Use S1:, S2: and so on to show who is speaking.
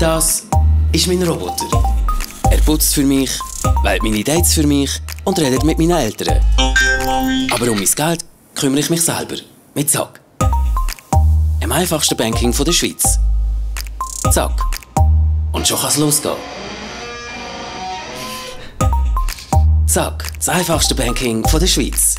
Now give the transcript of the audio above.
S1: Das ist mein Roboter. Er putzt für mich, wählt meine Dates für mich und redet mit meinen Eltern. Aber um mein Geld kümmere ich mich selber. Mit Zack. Im einfachsten Banking der Schweiz. Zack. Und schon kann es losgehen. Zack, das einfachste Banking der Schweiz.